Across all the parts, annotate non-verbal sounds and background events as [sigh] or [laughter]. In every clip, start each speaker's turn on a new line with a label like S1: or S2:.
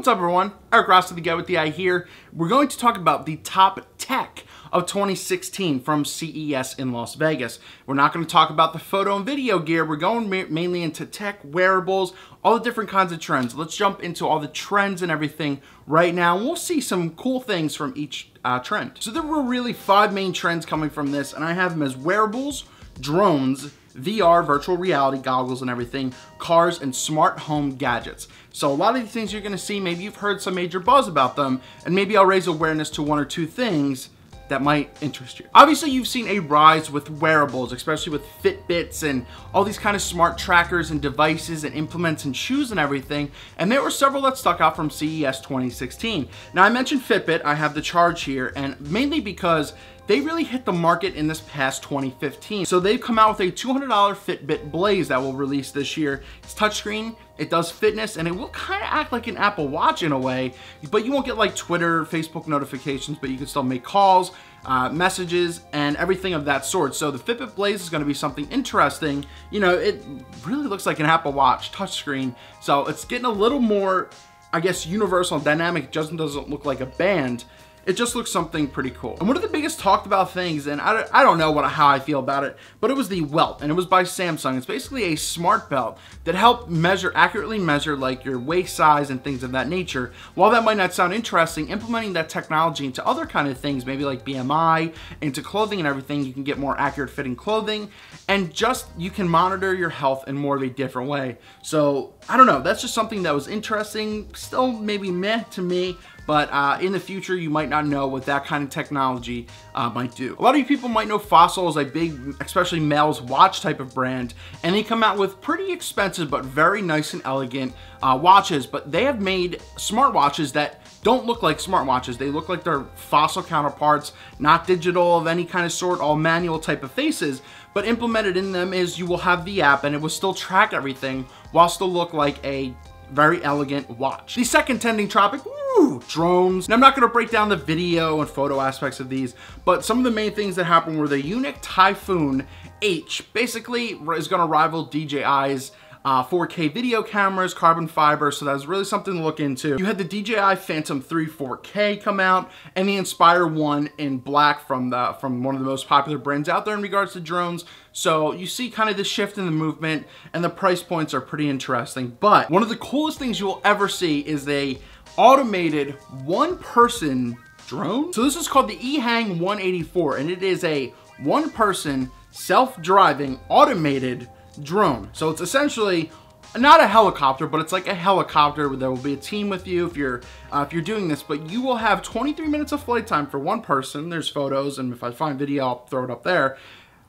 S1: What's up everyone? Eric Rossi the Guy with the Eye here. We're going to talk about the top tech of 2016 from CES in Las Vegas. We're not going to talk about the photo and video gear. We're going ma mainly into tech, wearables, all the different kinds of trends. Let's jump into all the trends and everything right now. We'll see some cool things from each uh, trend. So there were really five main trends coming from this, and I have them as wearables, drones, VR, virtual reality goggles and everything, cars, and smart home gadgets. So a lot of these things you're gonna see, maybe you've heard some major buzz about them, and maybe I'll raise awareness to one or two things that might interest you. Obviously, you've seen a rise with wearables, especially with Fitbits and all these kind of smart trackers and devices and implements and shoes and everything. And there were several that stuck out from CES 2016. Now, I mentioned Fitbit. I have the charge here, and mainly because they really hit the market in this past 2015. So they've come out with a $200 Fitbit Blaze that will release this year. It's touchscreen, it does fitness, and it will kind of act like an Apple Watch in a way, but you won't get like Twitter, Facebook notifications, but you can still make calls, uh, messages, and everything of that sort. So the Fitbit Blaze is going to be something interesting. You know, it really looks like an Apple Watch touchscreen, so it's getting a little more, I guess, universal and dynamic. Just doesn't look like a band it just looks something pretty cool. And one of the biggest talked about things, and I, I don't know what how I feel about it, but it was the Welt, and it was by Samsung. It's basically a smart belt that helped measure, accurately measure like your waist size and things of that nature. While that might not sound interesting, implementing that technology into other kind of things, maybe like BMI, into clothing and everything, you can get more accurate fitting clothing, and just you can monitor your health in more of a different way. So I don't know, that's just something that was interesting, still maybe meh to me, but uh, in the future, you might not know what that kind of technology uh, might do. A lot of you people might know Fossil is a big, especially male's watch type of brand, and they come out with pretty expensive but very nice and elegant uh, watches, but they have made smartwatches that don't look like smartwatches. They look like their Fossil counterparts, not digital of any kind of sort, all manual type of faces, but implemented in them is you will have the app and it will still track everything while still look like a very elegant watch. The second trending topic, Woo, drones. Now, I'm not to break down the video and photo aspects of these, but some of the main things that happened were the Yuneec Typhoon H basically is to rival DJI's uh, 4K video cameras, carbon fiber, so that was really something to look into. You had the DJI Phantom 3 4K come out, and the Inspire 1 in black from the from one of the most popular brands out there in regards to drones. So you see kind of the shift in the movement, and the price points are pretty interesting. But one of the coolest things you will ever see is a automated one person drone. So this is called the EHang 184 and it is a one person self-driving automated drone. So it's essentially not a helicopter, but it's like a helicopter where there will be a team with you if you're uh, if you're doing this, but you will have 23 minutes of flight time for one person. There's photos, and if I find video, I'll throw it up there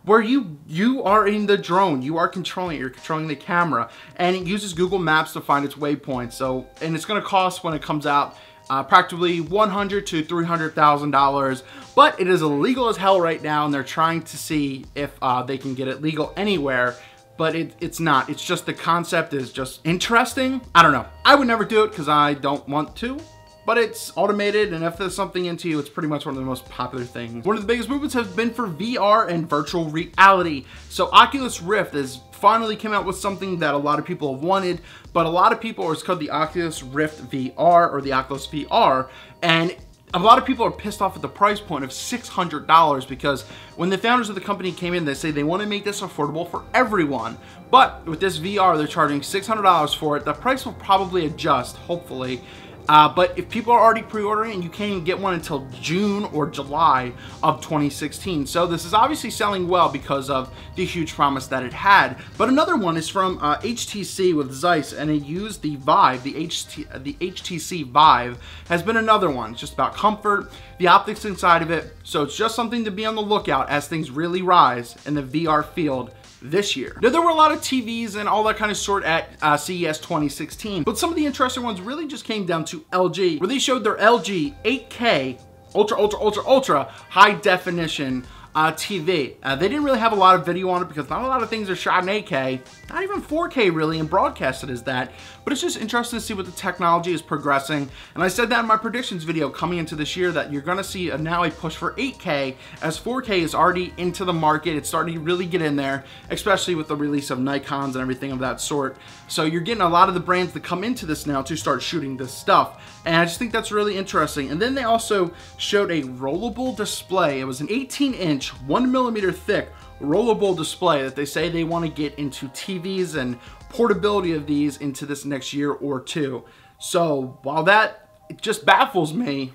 S1: where you you are in the drone. You are controlling it. You're controlling the camera. And it uses google maps to find its waypoints. So and it's going to cost when it comes out uh, practically 100 to 300 thousand dollars. But it is illegal as hell right now and they're trying to see if uh, they can get it legal anywhere but it, it's not it's just the concept is just interesting i don't know i would never do it because i don't want to but it's automated and if there's something into you, it's pretty much one of the most popular things. One of the biggest movements has been for VR and virtual reality. So Oculus Rift has finally came out with something that a lot of people have wanted, but a lot of people, it's called the Oculus Rift VR or the Oculus VR, and a lot of people are pissed off at the price point of $600 because when the founders of the company came in, they say they want to make this affordable for everyone. But with this VR, they're charging $600 for it. The price will probably adjust, hopefully, uh, but if people are already pre-ordering, you can't even get one until June or July of 2016. So this is obviously selling well because of the huge promise that it had. But another one is from uh, HTC with Zeiss, and it used the Vive, the, HT, the HTC Vive has been another one. It's just about comfort, the optics inside of it. So it's just something to be on the lookout as things really rise in the VR field this year. Now, there were a lot of TVs and all that kind of sort at uh, CES 2016, but some of the interesting ones really just came down to LG, where they showed their LG 8K ultra, ultra, ultra, ultra high definition uh, TV. Uh, they didn't really have a lot of video on it because not a lot of things are shot in 8K, not even 4K really, and broadcasted as that. But it's just interesting to see what the technology is progressing. And I said that in my predictions video coming into this year that you're gonna see a, now a push for 8K as 4K is already into the market. It's starting to really get in there, especially with the release of Nikons and everything of that sort. So you're getting a lot of the brands that come into this now to start shooting this stuff. And I just think that's really interesting. And then they also showed a rollable display. It was an 18 inch, one millimeter thick rollable display that they say they want to get into TVs and portability of these into this next year or two. So while that just baffles me,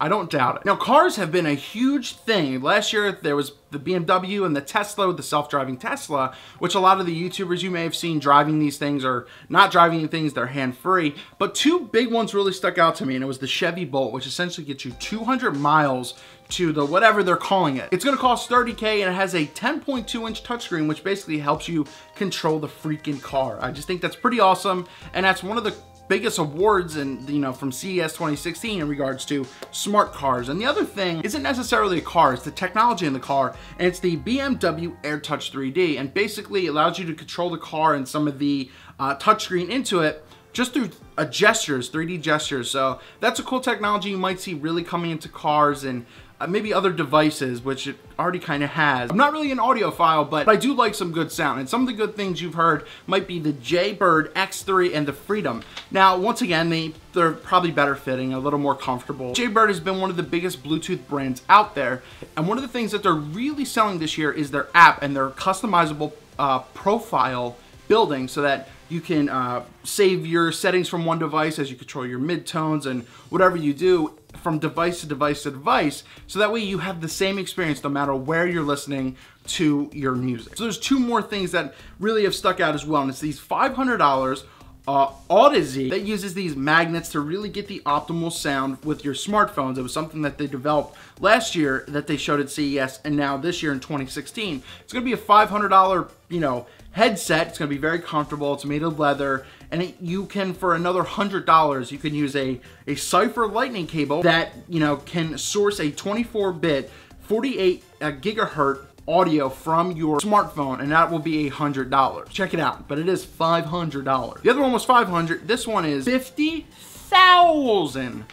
S1: I don't doubt it. Now, cars have been a huge thing. Last year, there was the BMW and the Tesla, the self-driving Tesla, which a lot of the YouTubers you may have seen driving these things or not driving things, they're hand-free. But two big ones really stuck out to me, and it was the Chevy Bolt, which essentially gets you 200 miles to the whatever they're calling it. It's gonna cost 30K and it has a 10.2 inch touchscreen, which basically helps you control the freaking car. I just think that's pretty awesome. And that's one of the biggest awards and you know from CES 2016 in regards to smart cars. And the other thing isn't necessarily a car, it's the technology in the car, and it's the BMW AirTouch 3D, and basically allows you to control the car and some of the uh, touchscreen into it just through uh, gestures, 3D gestures. So that's a cool technology you might see really coming into cars and uh, maybe other devices, which it already kind of has. I'm not really an audiophile, but I do like some good sound. And some of the good things you've heard might be the Jaybird X3 and the Freedom. Now, once again, they, they're probably better fitting, a little more comfortable. Jaybird has been one of the biggest Bluetooth brands out there. And one of the things that they're really selling this year is their app and their customizable uh, profile building so that you can uh, save your settings from one device as you control your midtones and whatever you do from device to device to device. So that way you have the same experience no matter where you're listening to your music. So there's two more things that really have stuck out as well. And it's these $500 uh, that uses these magnets to really get the optimal sound with your smartphones. It was something that they developed last year that they showed at CES and now this year in 2016. It's gonna be a $500, you know, headset. It's going to be very comfortable. It's made of leather. And it, you can, for another $100, you can use a, a Cipher lightning cable that, you know, can source a 24-bit, 48 uh, gigahertz audio from your smartphone and that will be a hundred dollars. Check it out but it is five hundred dollars. The other one was 500 this one is fifty thousand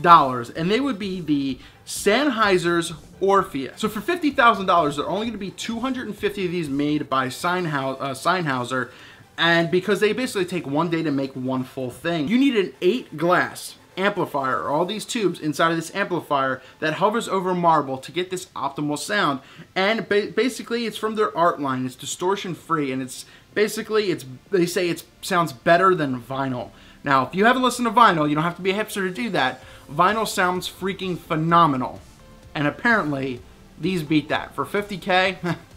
S1: dollars and they would be the Sennheiser's Orpheus. So for $50,000, there are only going to be 250 of these made by Sennheiser, uh, Sennheiser, and because they basically take one day to make one full thing, you need an eight glass amplifier, all these tubes inside of this amplifier that hovers over marble to get this optimal sound. And ba basically it's from their art line, it's distortion free, and it's basically, it's they say it sounds better than vinyl. Now, if you haven't listened to vinyl, you don't have to be a hipster to do that. Vinyl sounds freaking phenomenal. And apparently, these beat that. For 50K, [laughs]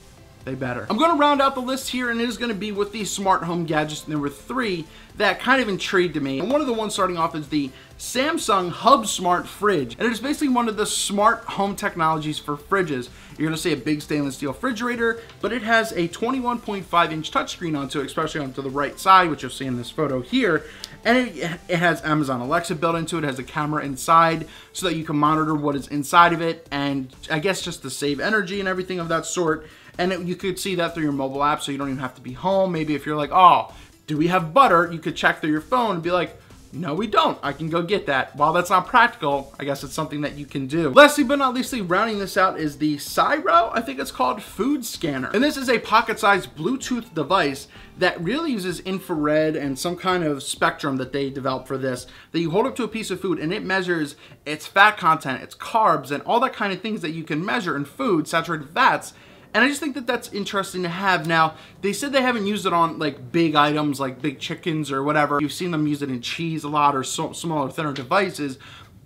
S1: they better. I'm gonna round out the list here and it is gonna be with the smart home gadgets And there were three that kind of intrigued me. And one of the ones starting off is the Samsung Hub Smart Fridge. And it is basically one of the smart home technologies for fridges. You're gonna see a big stainless steel refrigerator, but it has a 21.5 inch touchscreen onto it, especially onto the right side, which you'll see in this photo here. And it, it has Amazon Alexa built into it, it has a camera inside so that you can monitor what is inside of it, and I guess just to save energy and everything of that sort. And it, you could see that through your mobile app, so you don't even have to be home. Maybe if you're like, oh, do we have butter? You could check through your phone and be like, no, we don't. I can go get that. While that's not practical, I guess it's something that you can do. Lastly but not leastly, rounding this out is the Syro, I think it's called, food scanner. And this is a pocket-sized Bluetooth device that really uses infrared and some kind of spectrum that they developed for this, that you hold up to a piece of food and it measures its fat content, its carbs, and all that kind of things that you can measure in food, saturated fats, and I just think that that's interesting to have. Now, they said they haven't used it on like big items like big chickens or whatever. You've seen them use it in cheese a lot or so, smaller, thinner devices.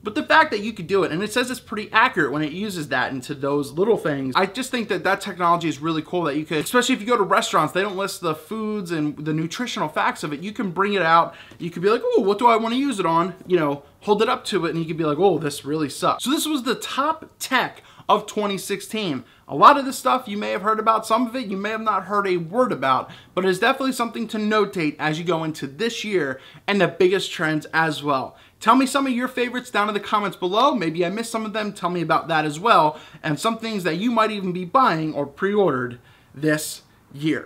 S1: But the fact that you could do it, and it says it's pretty accurate when it uses that into those little things, I just think that that technology is really cool that you could, especially if you go to restaurants, they don't list the foods and the nutritional facts of it. You can bring it out. You could be like, oh, what do I want to use it on? You know, hold it up to it and you could be like, oh, this really sucks. So this was the top tech of 2016. A lot of this stuff you may have heard about, some of it you may have not heard a word about, but it is definitely something to notate as you go into this year and the biggest trends as well. Tell me some of your favorites down in the comments below. Maybe I missed some of them. Tell me about that as well. And some things that you might even be buying or pre-ordered this year.